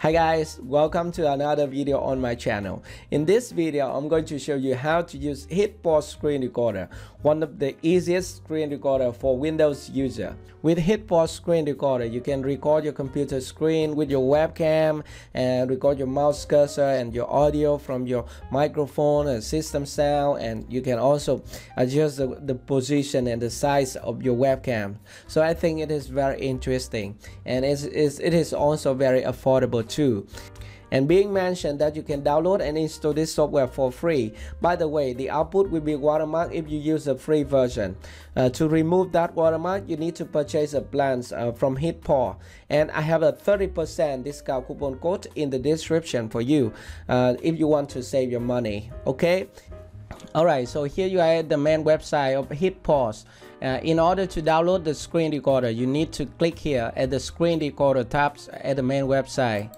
Hi guys, welcome to another video on my channel. In this video, I'm going to show you how to use HitPaw Screen Recorder, one of the easiest screen recorder for Windows user. With HitPaw Screen Recorder, you can record your computer screen with your webcam and record your mouse cursor and your audio from your microphone and system sound and you can also adjust the, the position and the size of your webcam. So I think it is very interesting and it's, it's, it is also very affordable and being mentioned that you can download and install this software for free. By the way, the output will be watermark if you use the free version. Uh, to remove that watermark, you need to purchase a plan uh, from HitPaw. And I have a 30% discount coupon code in the description for you uh, if you want to save your money. Okay? Alright, so here you are at the main website of HitPaw. Uh, in order to download the screen recorder, you need to click here at the screen recorder tabs at the main website.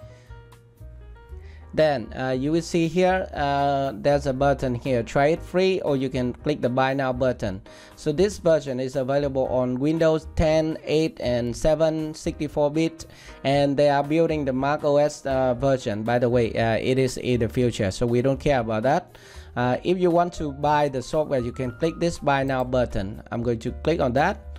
Then uh, you will see here uh, there's a button here try it free or you can click the buy now button. So this version is available on windows 10 8 and 7 64 bit and they are building the mac os uh, version. By the way uh, it is in the future so we don't care about that uh, if you want to buy the software you can click this buy now button i'm going to click on that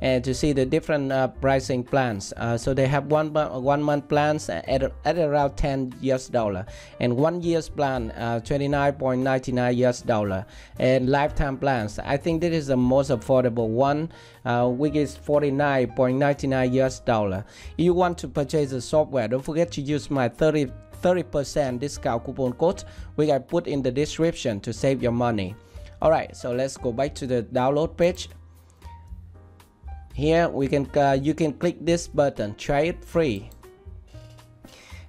and to see the different uh, pricing plans. Uh, so they have one one month plans at, at around 10 US dollar and one year's plan uh, 29.99 US dollar and lifetime plans. I think this is the most affordable one uh, which is 49.99 US dollar. If you want to purchase the software, don't forget to use my 30 30% discount coupon code which I put in the description to save your money. Alright, so let's go back to the download page. Here we can uh, you can click this button try it free.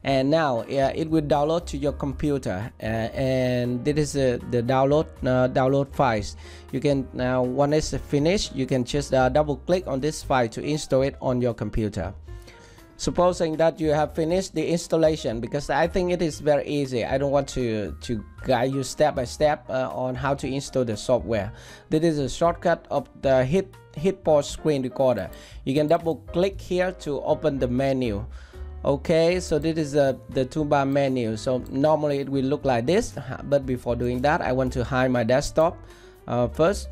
And now uh, it will download to your computer uh, and this is uh, the download uh, download files. You can now when it's finished you can just uh, double click on this file to install it on your computer supposing that you have finished the installation because I think it is very easy. I don't want to to guide you step by step uh, on how to install the software. This is a shortcut of the hit HitPaw screen recorder. You can double click here to open the menu. Okay so this is the the toolbar menu. So normally it will look like this but before doing that I want to hide my desktop uh, first.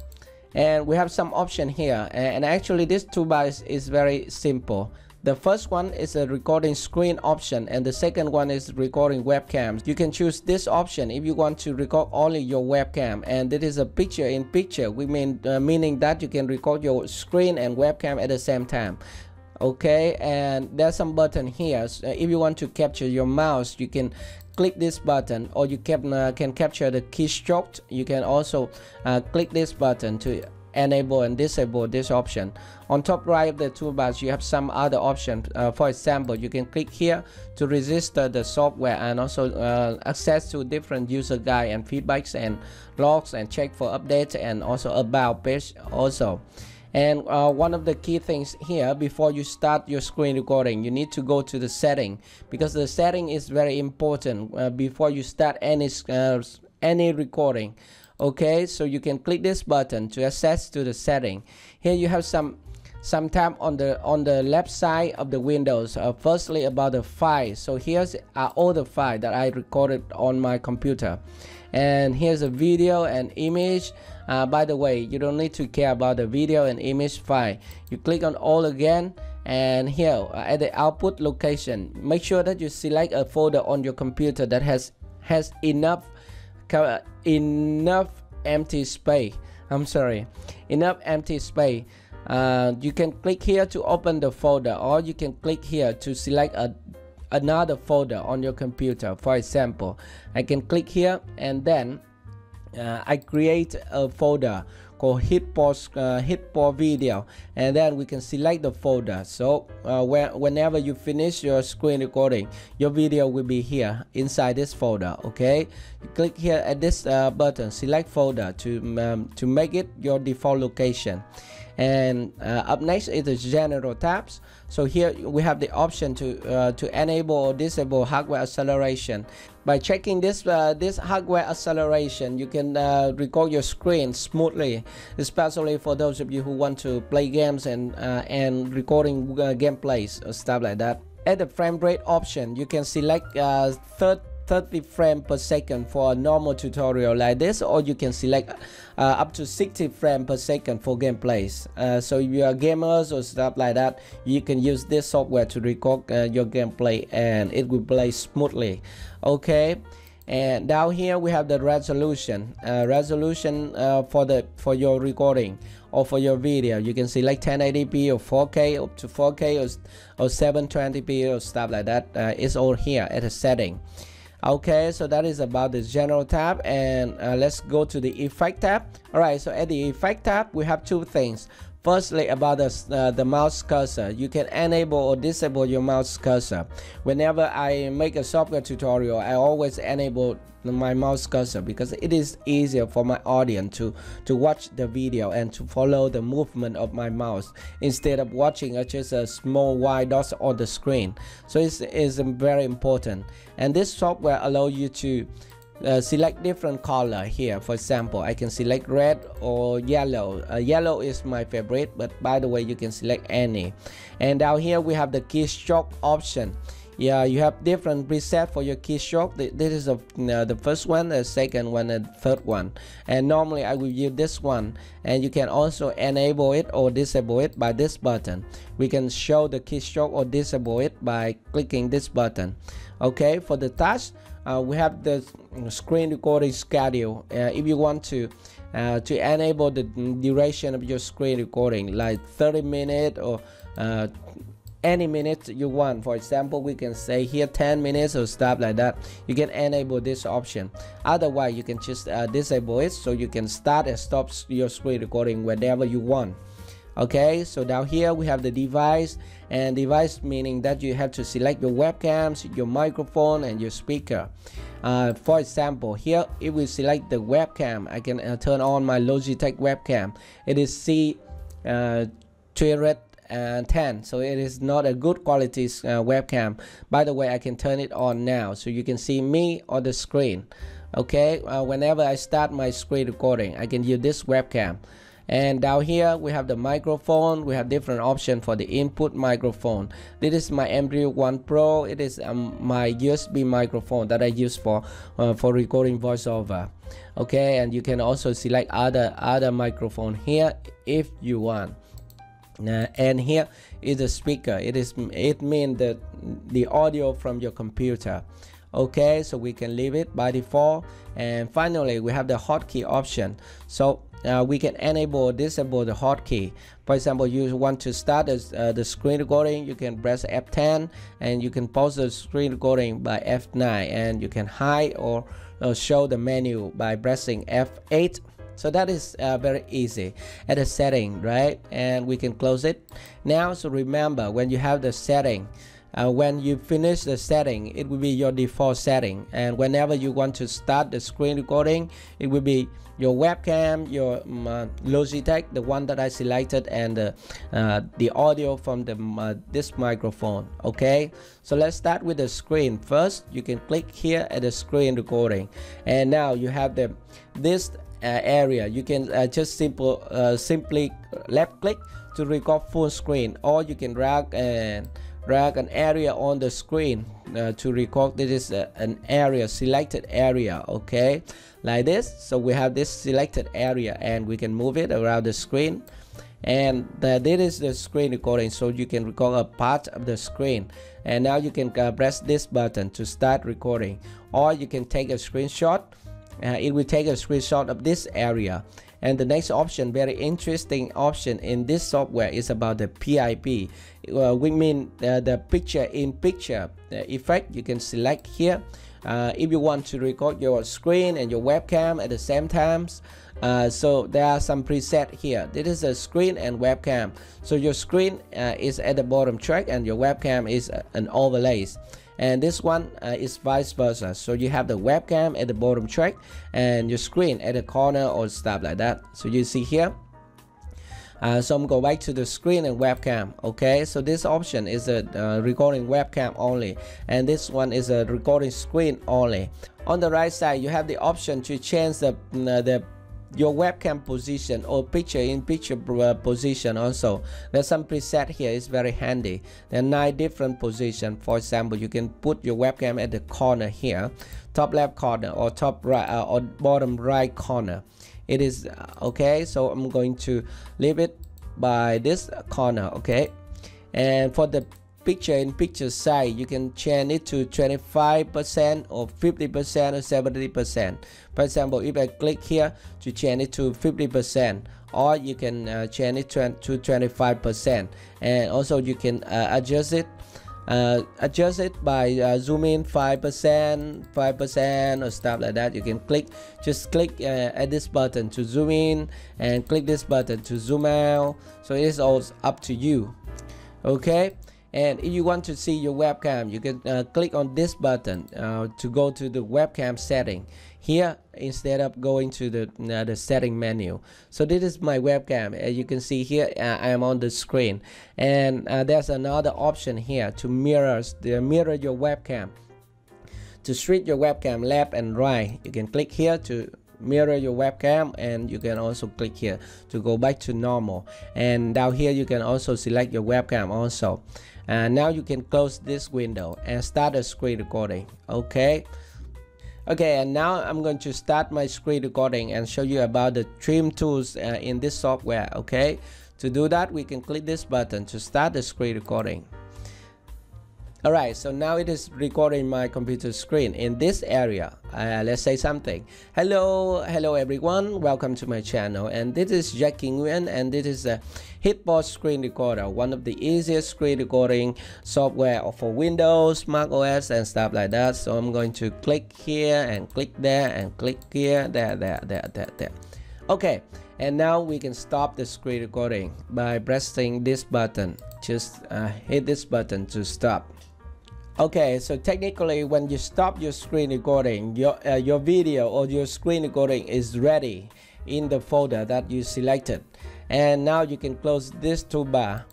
And we have some option here and actually this toolbar is, is very simple the first one is a recording screen option and the second one is recording webcams. You can choose this option if you want to record only your webcam and it is a picture in picture. We mean uh, meaning that you can record your screen and webcam at the same time. Okay and there's some button here. So if you want to capture your mouse you can click this button or you can, uh, can capture the keystroke you can also uh, click this button to enable and disable this option. On top right of the toolbars you have some other options uh, for example you can click here to register the software and also uh, access to different user guide and feedbacks and logs and check for updates and also about page also. And uh, one of the key things here before you start your screen recording you need to go to the setting because the setting is very important uh, before you start any uh, any recording okay so you can click this button to access to the setting. Here you have some some tab on the on the left side of the windows. Uh, firstly about the file. So here's uh, all the file that I recorded on my computer. And here's a video and image. Uh, by the way you don't need to care about the video and image file. You click on all again. And here uh, at the output location make sure that you select a folder on your computer that has has enough enough empty space. I'm sorry. Enough empty space. Uh, you can click here to open the folder or you can click here to select a another folder on your computer. For example I can click here and then uh, I create a folder called HitPaw uh, HitPaw video and then we can select the folder. So uh, where, whenever you finish your screen recording your video will be here inside this folder okay? You click here at this uh, button select folder to um, to make it your default location. And uh, up next is the general tabs so here we have the option to uh, to enable or disable hardware acceleration. By checking this uh, this hardware acceleration you can uh, record your screen smoothly especially for those of you who want to play games and uh, and recording uh, gameplays or stuff like that. At the frame rate option you can select uh, 30 frames per second for a normal tutorial like this or you can select uh, up to 60 frames per second for gameplays. Uh, so if you are gamers or stuff like that you can use this software to record uh, your gameplay and it will play smoothly. Okay? And down here we have the resolution. Uh, resolution uh, for the for your recording or for your video. You can select 1080p or 4k up to 4k or, or 720p or stuff like that. Uh, it's all here at a setting okay so that is about the general tab and uh, let's go to the effect tab. All right so at the effect tab we have two things Firstly, about the, uh, the mouse cursor, you can enable or disable your mouse cursor. Whenever I make a software tutorial, I always enable my mouse cursor because it is easier for my audience to, to watch the video and to follow the movement of my mouse instead of watching uh, just a small white dot on the screen. So it's, it's very important. And this software allows you to uh, select different color here. For example I can select red or yellow. Uh, yellow is my favorite but by the way you can select any. And down here we have the keystroke option. Yeah you have different preset for your keystroke. This is a, uh, the first one the second one and third one. And normally I will use this one. And you can also enable it or disable it by this button. We can show the keystroke or disable it by clicking this button. Okay for the touch uh, we have the screen recording schedule. Uh, if you want to uh, to enable the duration of your screen recording like 30 minutes or uh, any minute you want. For example we can say here 10 minutes or stuff like that. You can enable this option. Otherwise you can just uh, disable it so you can start and stop your screen recording whenever you want okay so down here we have the device and device meaning that you have to select your webcams your microphone and your speaker. Uh, for example here if we select the webcam I can uh, turn on my Logitech webcam. It is C uh, 210 so it is not a good quality uh, webcam. By the way I can turn it on now so you can see me on the screen. Okay uh, whenever I start my screen recording I can use this webcam and down here we have the microphone. We have different option for the input microphone. This is my MD1 Pro. It is um, my USB microphone that I use for uh, for recording voiceover. Okay and you can also select other other microphone here if you want. Uh, and here is the speaker. It is it means that the audio from your computer okay so we can leave it by default. And finally we have the hotkey option. So uh, we can enable or disable the hotkey. For example you want to start uh, the screen recording you can press F10 and you can pause the screen recording by F9 and you can hide or uh, show the menu by pressing F8 so that is uh, very easy at the setting right? And we can close it. Now so remember when you have the setting uh, when you finish the setting it will be your default setting. And whenever you want to start the screen recording it will be your webcam your um, uh, Logitech the one that I selected and uh, uh, the audio from the uh, this microphone okay? So let's start with the screen. First you can click here at the screen recording. And now you have the this uh, area. You can uh, just simple simply left click to record full screen or you can drag and drag an area on the screen uh, to record this is uh, an area selected area okay? Like this so we have this selected area and we can move it around the screen. And the, this is the screen recording so you can record a part of the screen. And now you can uh, press this button to start recording. Or you can take a screenshot uh, it will take a screenshot of this area. And the next option very interesting option in this software is about the PIP uh, we mean uh, the picture in picture. Effect you can select here uh, if you want to record your screen and your webcam at the same times. Uh, so there are some preset here. This is a screen and webcam. So your screen uh, is at the bottom track and your webcam is uh, an overlays and this one uh, is vice versa. So you have the webcam at the bottom track and your screen at the corner or stuff like that. So you see here. Uh, so I'm go back to the screen and webcam okay? So this option is a uh, recording webcam only. And this one is a recording screen only. On the right side you have the option to change the uh, the your webcam position or picture in picture uh, position also. There's some preset here it's very handy. There are nine different position. For example you can put your webcam at the corner here top left corner or top right uh, or bottom right corner. It is uh, okay so i'm going to leave it by this corner okay? And for the picture in picture size you can change it to 25% or 50% or 70% for example if I click here to change it to 50% or you can uh, change it to, to 25% and also you can uh, adjust it uh, adjust it by uh, zoom in 5% 5% or stuff like that. You can click just click uh, at this button to zoom in and click this button to zoom out. So it's all up to you. Okay and if you want to see your webcam you can uh, click on this button uh, to go to the webcam setting. Here instead of going to the uh, the setting menu. So this is my webcam. As you can see here uh, I am on the screen. And uh, there's another option here to mirror the mirror your webcam. To switch your webcam left and right you can click here to mirror your webcam and you can also click here to go back to normal. And down here you can also select your webcam also. And now you can close this window and start a screen recording. Okay. Okay and now i'm going to start my screen recording and show you about the trim tools uh, in this software okay? To do that we can click this button to start the screen recording Alright, so now it is recording my computer screen in this area. Uh, let's say something. Hello, hello everyone. Welcome to my channel. And this is Jack Nguyen and this is a HitPaw screen recorder, one of the easiest screen recording software for Windows, Mac OS and stuff like that. So I'm going to click here and click there and click here, there, there, there, there, there. Okay, and now we can stop the screen recording by pressing this button. Just uh, hit this button to stop. Okay, so technically when you stop your screen recording, your, uh, your video or your screen recording is ready in the folder that you selected. And now you can close this toolbar.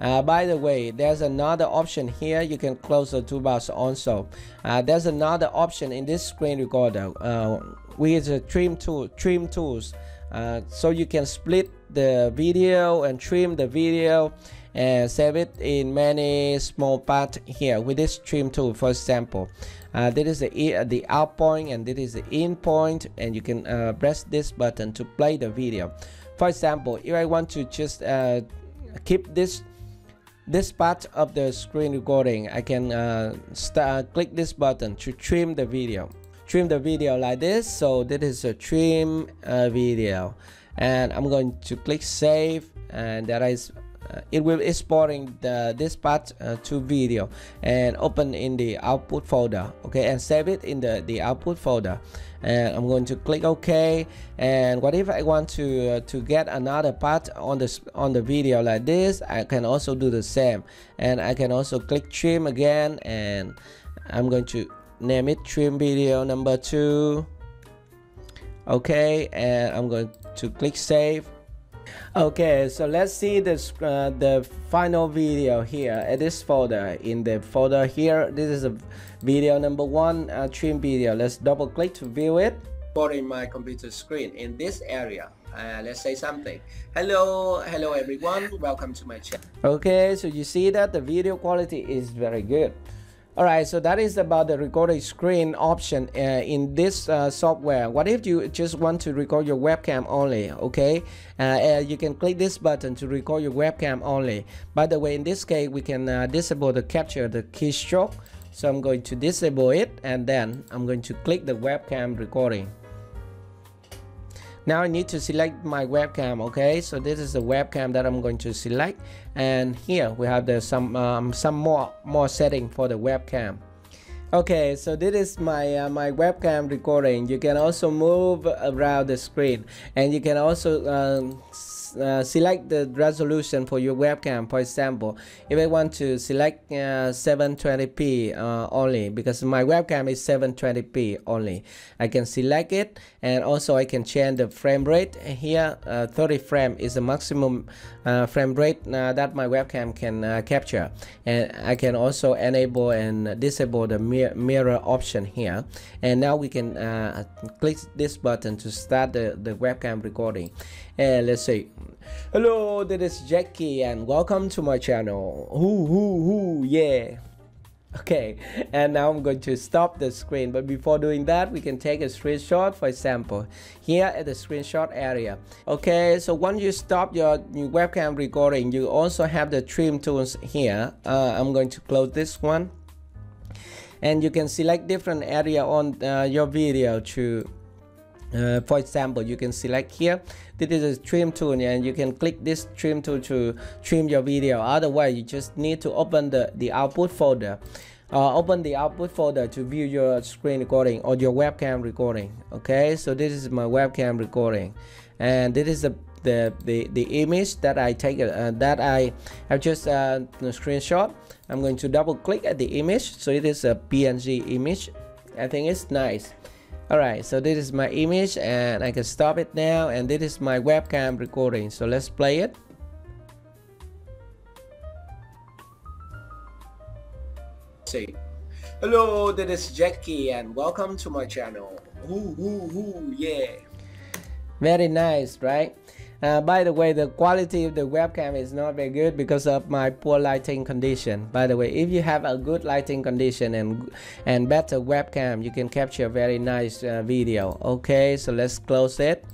Uh, by the way, there's another option here. You can close the toolbars also. Uh, there's another option in this screen recorder, uh, which is a trim tool, trim tools. Uh, so you can split the video and trim the video and save it in many small parts here with this trim tool for example. Uh, this is the uh, the out point and this is the in point and you can uh, press this button to play the video. For example if I want to just uh, keep this this part of the screen recording I can uh, start click this button to trim the video. Trim the video like this. So this is a trim uh, video. And I'm going to click save and that is uh, it will exporting the this part uh, to video and open in the output folder okay and save it in the the output folder. And I'm going to click OK. And what if I want to uh, to get another part on this on the video like this I can also do the same. And I can also click trim again and I'm going to name it trim video number two. Okay and I'm going to click save okay so let's see this uh, the final video here. At this folder in the folder here this is a video number one uh, trim video. Let's double click to view it. For in my computer screen in this area. Uh, let's say something. Hello hello everyone. Welcome to my channel. Okay so you see that the video quality is very good Alright, so that is about the recording screen option uh, in this uh, software. What if you just want to record your webcam only, okay? Uh, uh you can click this button to record your webcam only. By the way, in this case, we can uh, disable the capture, the keystroke. So I'm going to disable it and then I'm going to click the webcam recording now I need to select my webcam okay? So this is the webcam that I'm going to select. And here we have the some um, some more more setting for the webcam. Okay so this is my uh, my webcam recording. You can also move around the screen. And you can also um, uh, select the resolution for your webcam for example. If I want to select uh, 720p uh, only because my webcam is 720p only. I can select it and also I can change the frame rate. Here uh, 30 frame is the maximum uh, frame rate uh, that my webcam can capture. And I can also enable and disable the mir mirror option here. And now we can click this button to start the, the webcam recording and let's say hello this is Jacky and welcome to my channel. Hoo hoo hoo yeah. Okay and now I'm going to stop the screen but before doing that we can take a screenshot for example here at the screenshot area. Okay so once you stop your, your webcam recording you also have the trim tools here. Uh, I'm going to close this one. And you can select different area on uh, your video to uh, for example you can select here. This is a trim tool and you can click this trim tool to trim your video. Otherwise you just need to open the the output folder. Uh, open the output folder to view your screen recording or your webcam recording okay? So this is my webcam recording. And this is the the the, the image that I take uh, that I have just uh, screenshot. I'm going to double click at the image. So it is a PNG image. I think it's nice Alright, so this is my image and I can stop it now and this is my webcam recording. So let's play it. Say, hello, this is Jacky and welcome to my channel. Ooh, ooh, ooh, yeah. Very nice, right? Uh, by the way, the quality of the webcam is not very good because of my poor lighting condition. By the way, if you have a good lighting condition and and better webcam, you can capture a very nice uh, video. Okay, so let's close it.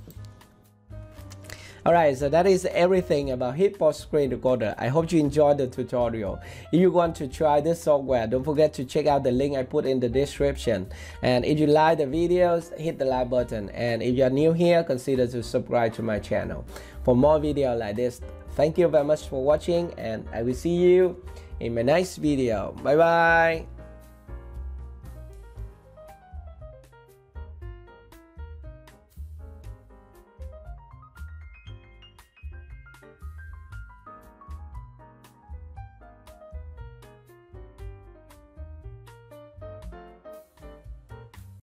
Alright, so that is everything about HitPaw Screen Recorder. I hope you enjoyed the tutorial. If you want to try this software, don't forget to check out the link I put in the description. And if you like the videos, hit the like button. And if you're new here, consider to subscribe to my channel. For more videos like this, thank you very much for watching and I will see you in my next video. Bye bye.